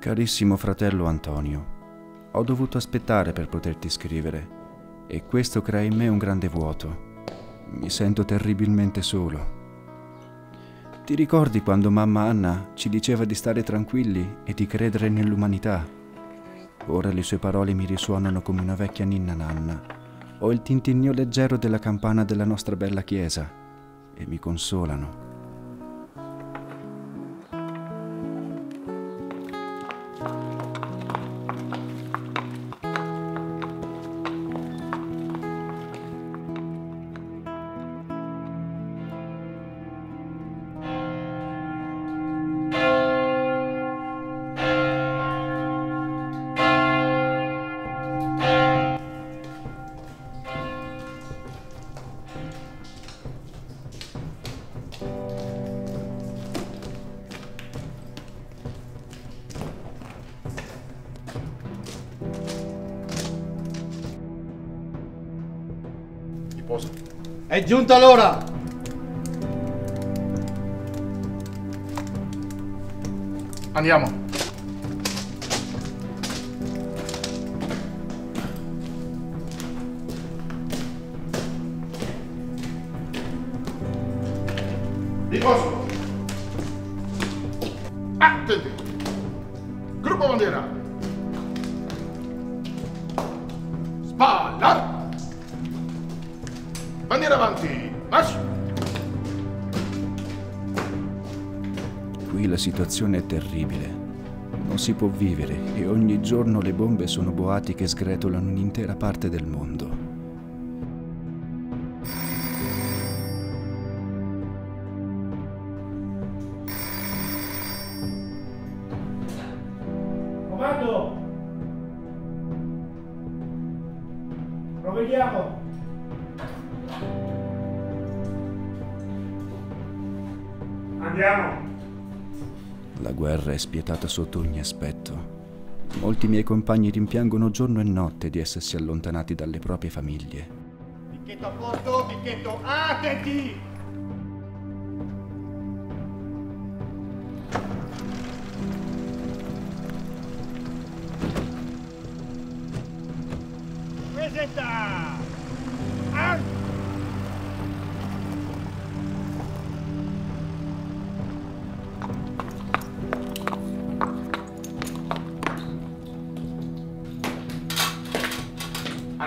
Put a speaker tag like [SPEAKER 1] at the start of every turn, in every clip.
[SPEAKER 1] Carissimo fratello Antonio, ho dovuto aspettare per poterti scrivere e questo crea in me un grande vuoto. Mi sento terribilmente solo. Ti ricordi quando mamma Anna ci diceva di stare tranquilli e di credere nell'umanità? Ora le sue parole mi risuonano come una vecchia ninna nanna o il tintinnio leggero della campana della nostra bella chiesa e mi consolano.
[SPEAKER 2] È giunta l'ora! Andiamo. Riposo.
[SPEAKER 1] Situazione è terribile. Non si può vivere e ogni giorno le bombe sono boati che sgretolano un'intera parte del mondo. Spietata sotto ogni aspetto. Molti miei compagni rimpiangono giorno e notte di essersi allontanati dalle proprie famiglie.
[SPEAKER 2] Picchetto a posto, picchetto, attenti!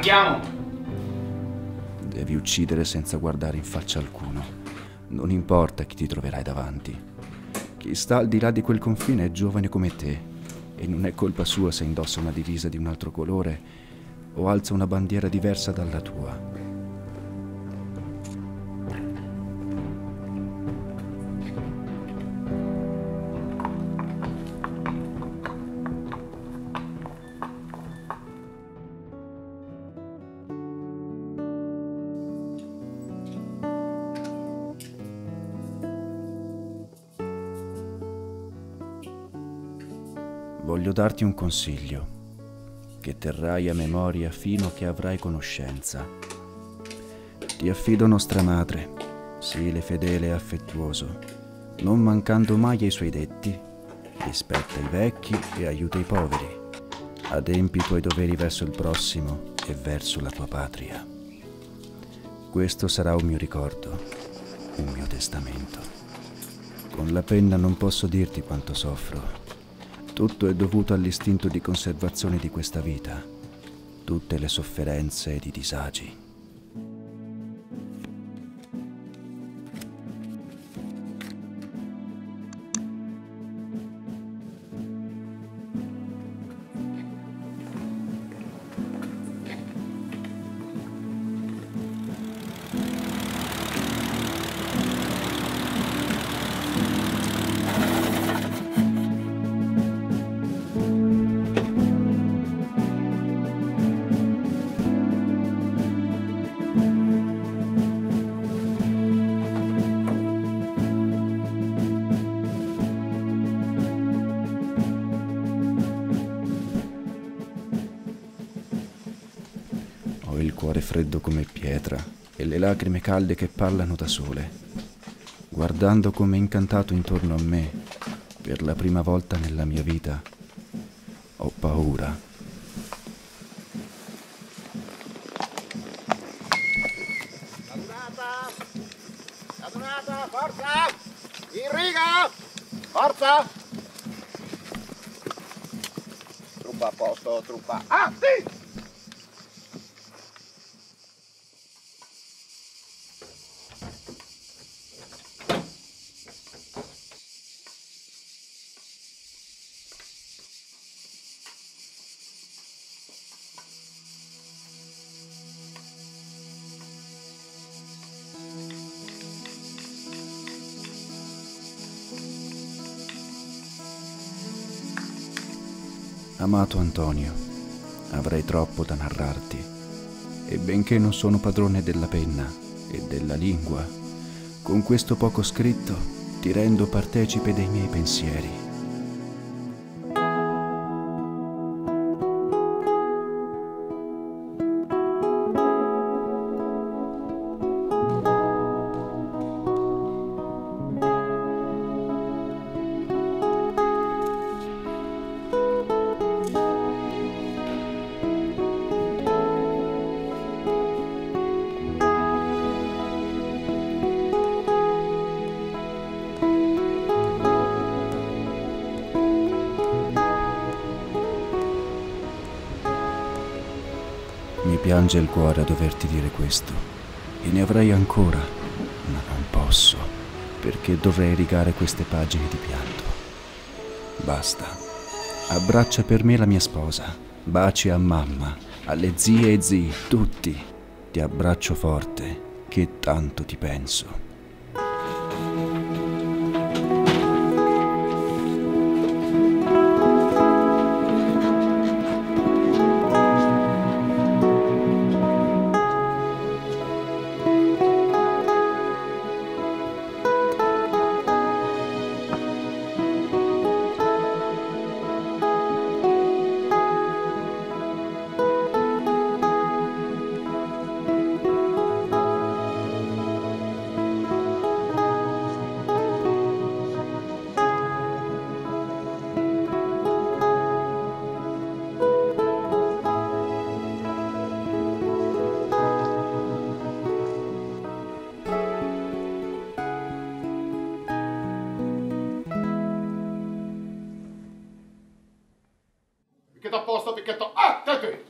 [SPEAKER 3] Andiamo!
[SPEAKER 1] Devi uccidere senza guardare in faccia alcuno. Non importa chi ti troverai davanti. Chi sta al di là di quel confine è giovane come te e non è colpa sua se indossa una divisa di un altro colore o alza una bandiera diversa dalla tua. Voglio darti un consiglio che terrai a memoria fino a che avrai conoscenza. Ti affido nostra madre, sile fedele e affettuoso, non mancando mai ai suoi detti, rispetta i vecchi e aiuta i poveri, adempi i tuoi doveri verso il prossimo e verso la tua patria. Questo sarà un mio ricordo, un mio testamento. Con la penna non posso dirti quanto soffro. Tutto è dovuto all'istinto di conservazione di questa vita, tutte le sofferenze ed i disagi. Cuore freddo come pietra e le lacrime calde che parlano da sole, guardando come incantato intorno a me, per la prima volta nella mia vita, Ho paura.
[SPEAKER 4] Forza! In riga! Forza! Truppa a posto, truppa. Ah, sì!
[SPEAKER 1] Amato Antonio, avrei troppo da narrarti, e benché non sono padrone della penna e della lingua, con questo poco scritto ti rendo partecipe dei miei pensieri. Piange il cuore a doverti dire questo, e ne avrei ancora, ma non posso, perché dovrei rigare queste pagine di pianto. Basta. Abbraccia per me la mia sposa, baci a mamma, alle zie e zii, tutti. Ti abbraccio forte, che tanto ti penso.
[SPEAKER 2] Picchetto a posto, picchetto. Ah, te